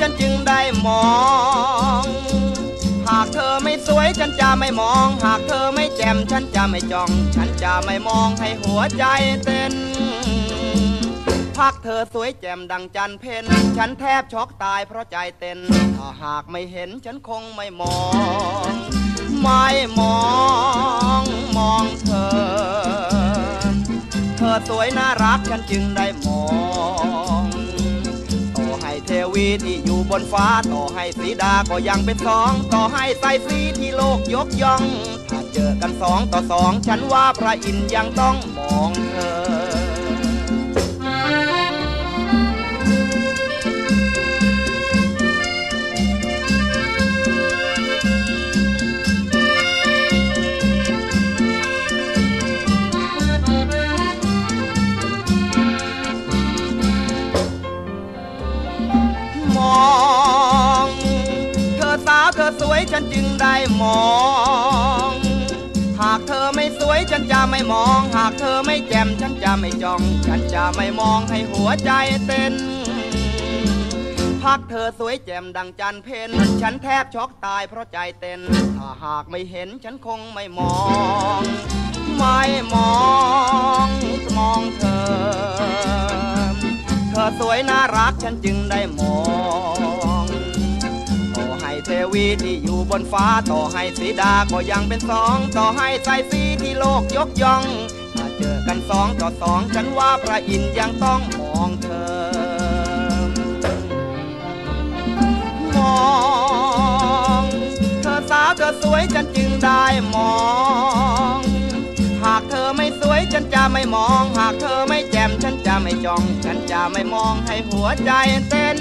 ฉันจึงได้มอง หากเธอไม่สวยฉันจะไม่มอง หากเธอไม่แจ่มฉันจะไม่จ้อง ฉันจะไม่มองให้หัวใจเต้นพักเธอสวยแจ่มดังจันเพนฉันแทบช็อกตายเพราะใจเต้นถ้าหากไม่เห็นฉันคงไม่มอง ไม่มองมองเธอ เธอสวยน่ารักฉันจึงได้มอง วีที่อยู่บนฟ้าต่อให้สีดาก็ยังเป็นสอง ต่อให้ใส่สีที่โลกยกย่อง ถ้าเจอกันสองต่อสอง ฉันว่าพระอินทร์ยังต้องมองเธอ วยฉันจึงได้มอง หากเธอไม่สวยฉันจะไม่มอง หากเธอไม่แจ่มฉันจะไม่จ้อง ฉันจะไม่มองให้หัวใจเต้นพักเธอสวยแจ่มดังจันเพนฉันแทบช็อกตายเพราะใจเต้น ถ้าหากไม่เห็นฉันคงไม่มอง ไม่มองมองเธอ เธอสวยน่ารักฉันจึงได้มอง วีที่อยู่บนฟ้าต่อให้สีดาก็ยังเป็นสอง ต่อให้ใส่สีที่โลกยกย่องถ้าเจอกันสองต่อสองฉันว่าพระอินทร์ยังต้องมองเธอ มองเธอสาวเธอสวยฉันจึงได้มอง หากเธอไม่สวยฉันจะไม่มอง หากเธอไม่แจ่มฉันจะไม่จ้อง ฉันจะไม่มองให้หัวใจเต้น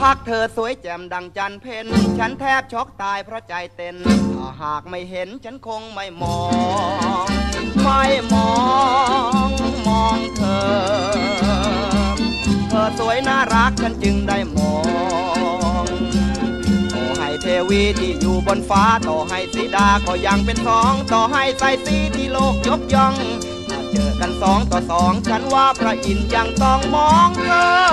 พักเธอสวยแจ่มดังจันเพนฉันแทบช็อกตายเพราะใจเต้นถ้าหากไม่เห็นฉันคงไม่มอง ไม่มองมองเธอ เธอสวยน่ารักฉันจึงได้มองต่อให้เทวีที่อยู่บนฟ้าต่อให้สีดาก็ยังเป็นสองต่อให้ใส่สีที่โลกยกย่องถ้าเจอกันสองต่อสองฉันว่าพระอินทร์ยังต้องมองเธอ